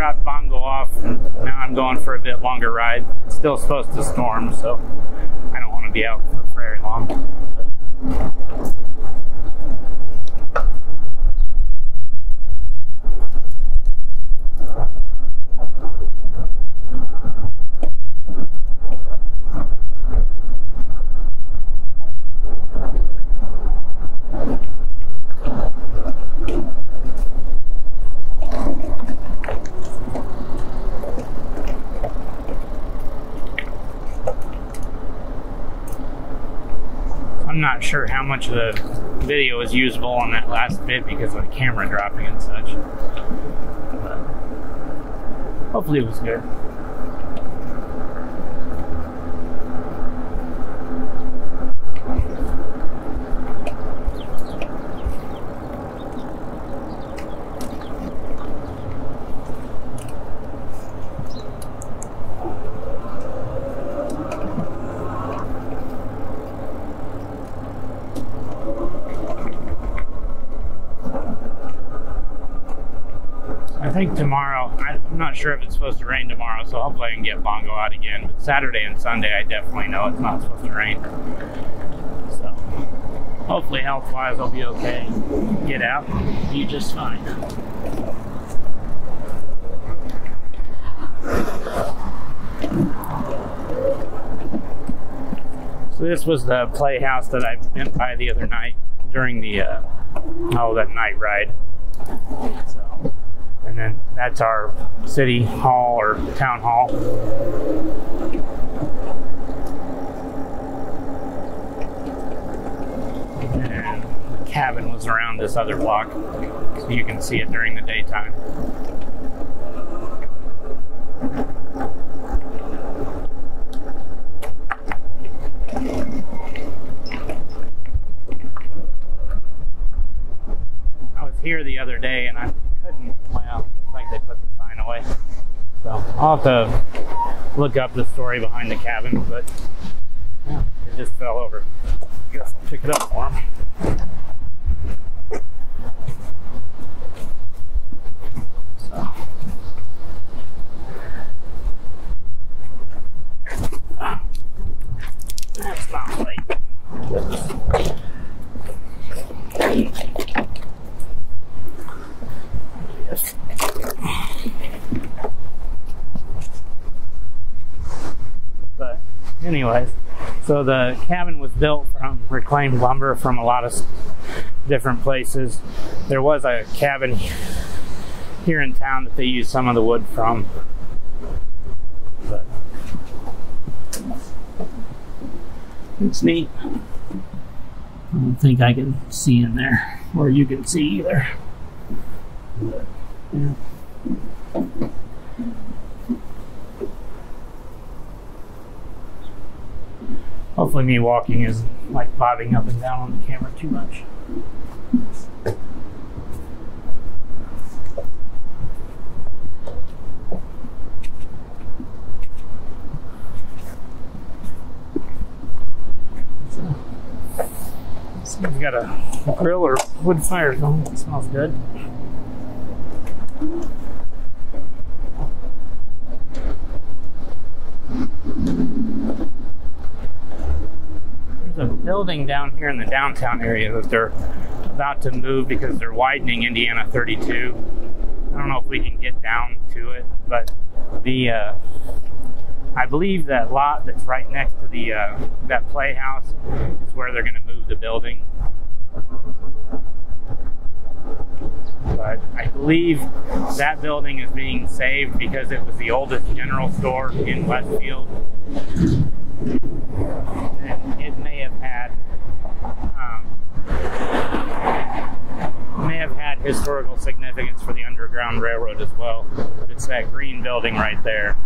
dropped Bongo off, now I'm going for a bit longer ride. It's still supposed to storm, so I don't want to be out for very long. I'm sure how much of the video is usable on that last bit because of the camera dropping and such. But hopefully it was good. I think tomorrow, I'm not sure if it's supposed to rain tomorrow, so hopefully I can get Bongo out again. But Saturday and Sunday, I definitely know it's not supposed to rain. So hopefully, health wise, I'll be okay. Get out, be just fine. So this was the playhouse that I went by the other night during the uh, oh that night ride. And then that's our city hall or town hall. And the cabin was around this other block, so you can see it during the daytime. I was here the other day and I couldn't. Well, it's like they put the sign away. So I'll have to look up the story behind the cabin, but yeah, it just fell over. I guess I'll pick it up for him. So. That's not right. Yes. But, anyways, so the cabin was built from reclaimed lumber from a lot of different places. There was a cabin here in town that they used some of the wood from. But it's neat. I don't think I can see in there, or you can see either. But, yeah. Hopefully, me walking is like bobbing up and down on the camera too much. Someone's got a grill or wood fire going. It smells good. There's a building down here in the downtown area that they're about to move because they're widening Indiana 32. I don't know if we can get down to it, but the uh, I believe that lot that's right next to the uh, that playhouse is where they're going to move the building. But I believe that building is being saved because it was the oldest general store in Westfield. It may have had um, may have had historical significance for the Underground Railroad as well. It's that green building right there.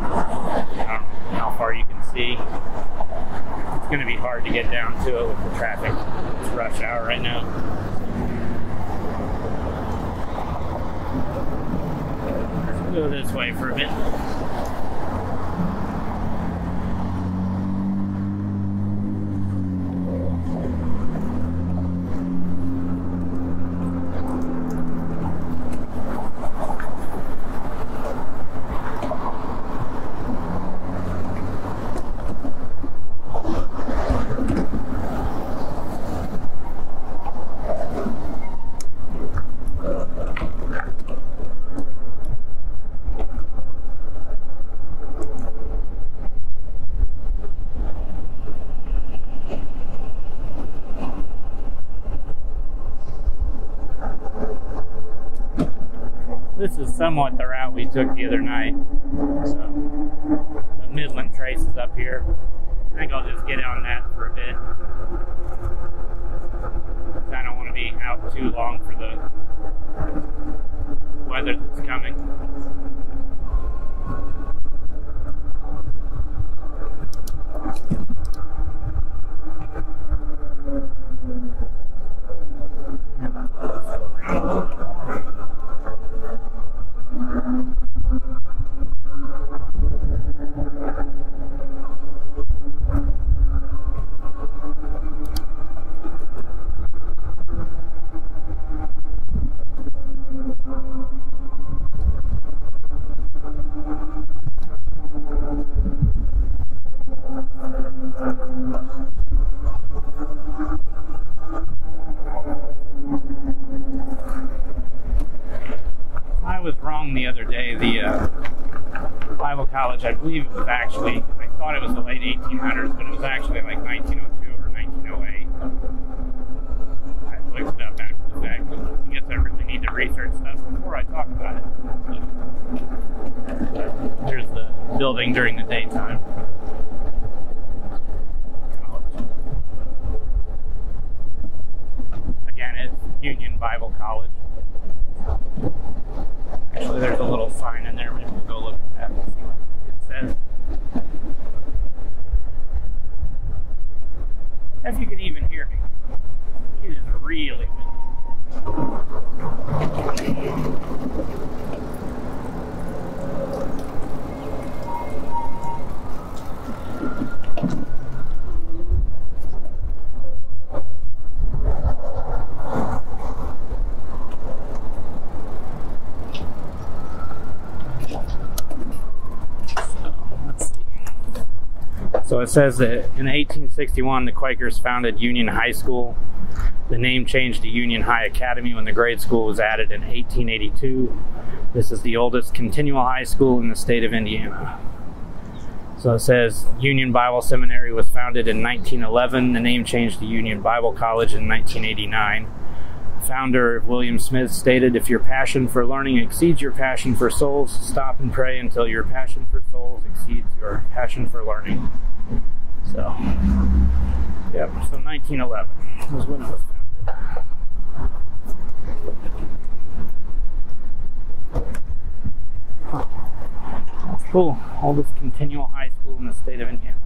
I don't know how far you can see. It's going to be hard to get down to it with the traffic. It's rush hour right now. Go this way for a bit. this is somewhat the route we took the other night. So, the Midland Trace is up here. I think I'll just get on that for a bit. I don't want to be out too long for the weather that's coming. college. I believe it was actually, I late 1800s, but it was actually like 1902 or 1908. I looked it up after the fact. I guess I really need to research stuff before I talk about it. But here's the building during the daytime. Again, it's Union Bible College. Actually, there's a little sign in there. Maybe we'll go look at that and see what says. If you can even hear me, it is really windy. So it says that in 1861, the Quakers founded Union High School. The name changed to Union High Academy when the grade school was added in 1882. This is the oldest continual high school in the state of Indiana. So it says Union Bible Seminary was founded in 1911. The name changed to Union Bible College in 1989 founder William Smith stated, If your passion for learning exceeds your passion for souls, stop and pray until your passion for souls exceeds your passion for learning. So, yep, so 1911 was when it was founded. Huh. That's cool. Oldest continual high school in the state of Indiana.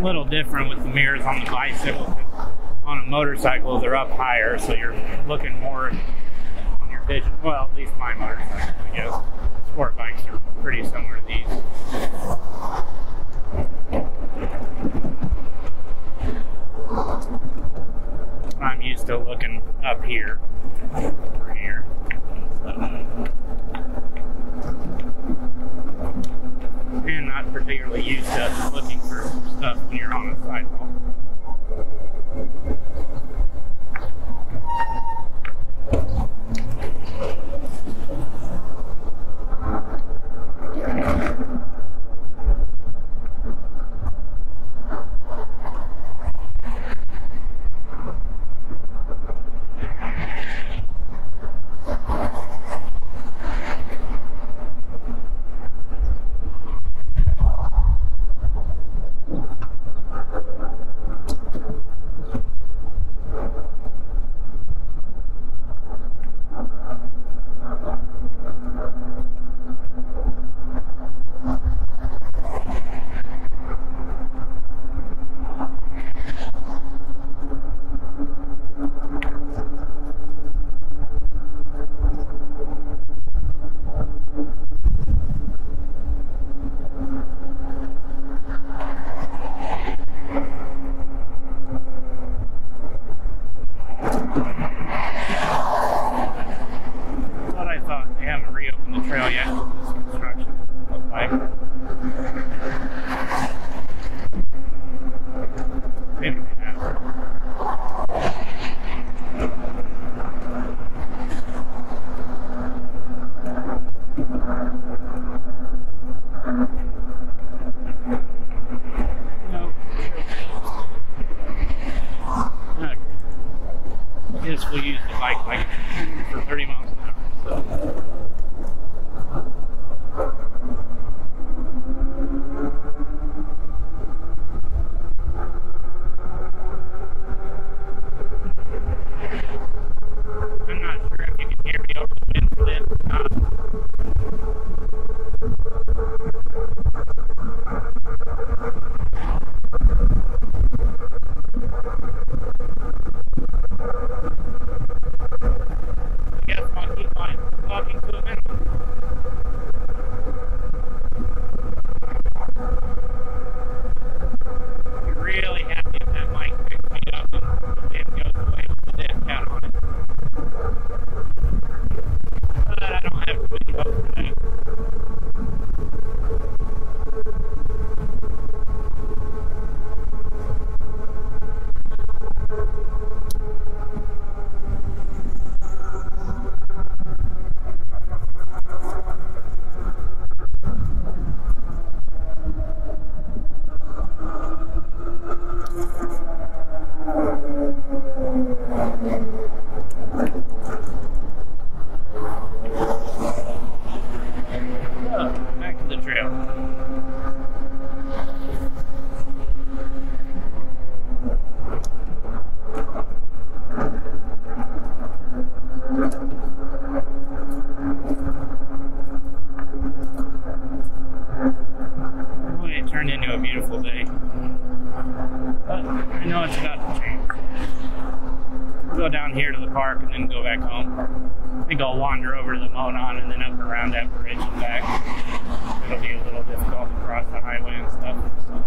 a little different with the mirrors on the bicycle. On a motorcycle, they're up higher, so you're looking more on your vision. Well, at least my motorcycle, I guess. Sport bikes are pretty similar to these. I'm used to looking up here over here. So. and not particularly used to looking for stuff when you're on a sidewalk. We'll go down here to the park and then go back home. I think I'll wander over to the Monon and then up around that bridge and back. It'll be a little difficult to cross the highway and stuff. So.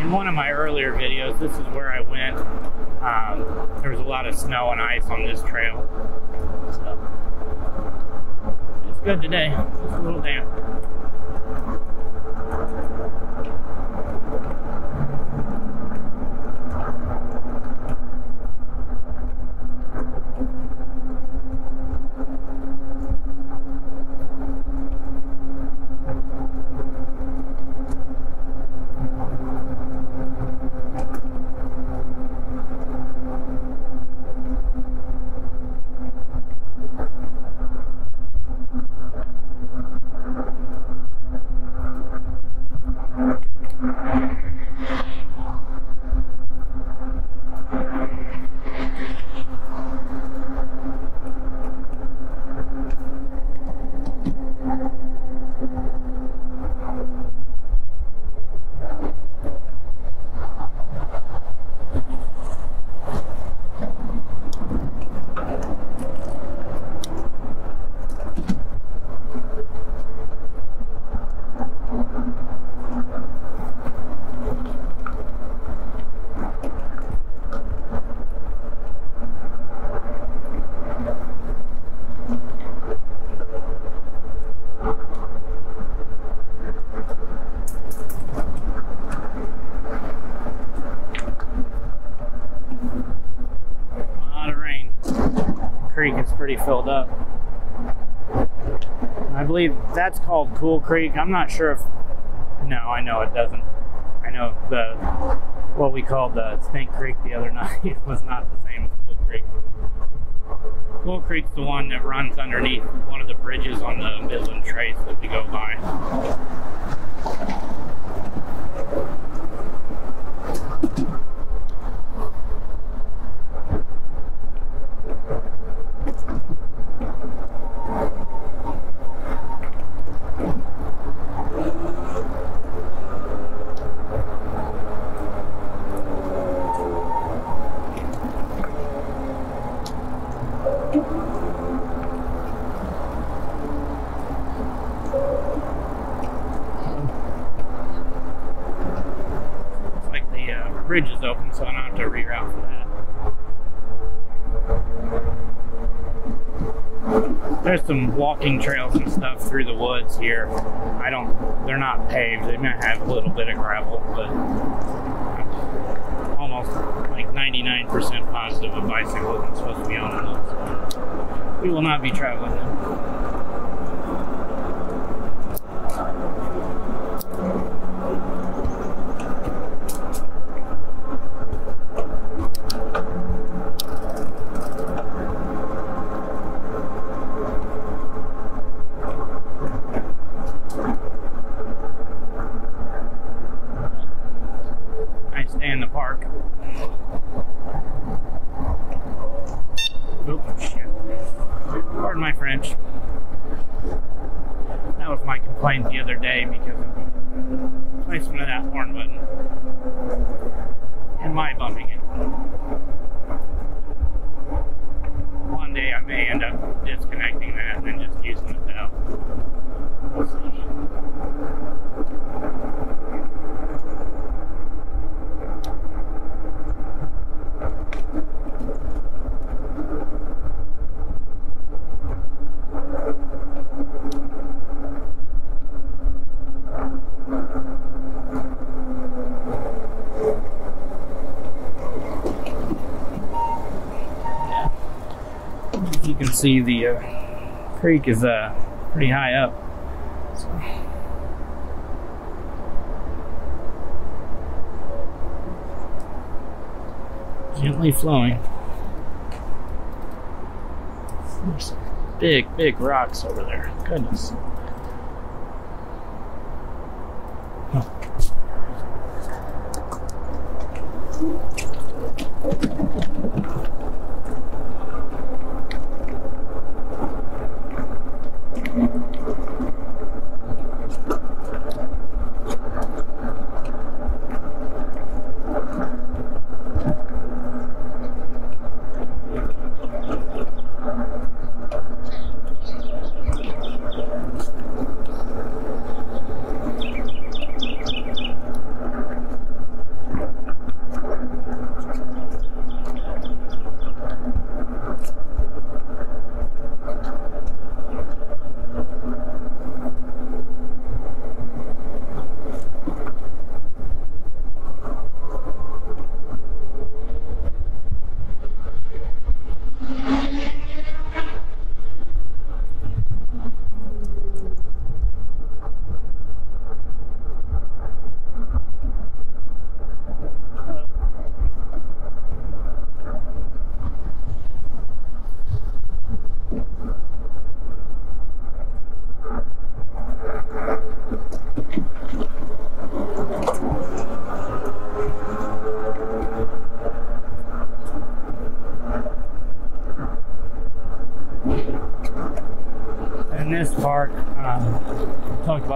In one of my earlier videos, this is where I went. Um, there was a lot of snow and ice on this trail. So good today. Just a little damp. That's called Cool Creek. I'm not sure if. No, I know it doesn't. I know the what we called the Stink Creek the other night was not the same as Cool Creek. Cool Creek's the one that runs underneath one of the bridges on the Midland Trace that we go by. Bridge is open, so I don't have to reroute for that. There's some walking trails and stuff through the woods here. I don't, they're not paved. They might have a little bit of gravel, but I'm almost like 99% positive a bicycle isn't supposed to be on them. We will not be traveling them. See the uh, creek is uh, pretty high up. So. Gently flowing. There's big, big rocks over there. Goodness.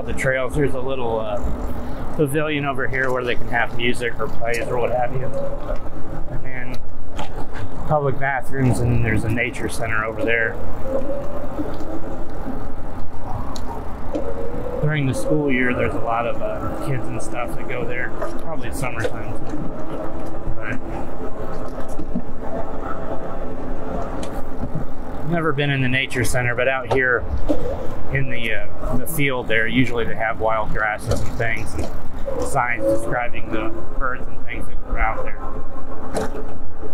the trails. There's a little uh, pavilion over here where they can have music or plays or what have you. And then public bathrooms, and there's a nature center over there. During the school year, there's a lot of uh, kids and stuff that go there. Probably summertime too. But never been in the nature center, but out here in the uh, the field there, usually they have wild grasses and things, and signs describing the birds and things that are out there.